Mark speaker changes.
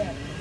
Speaker 1: Yeah.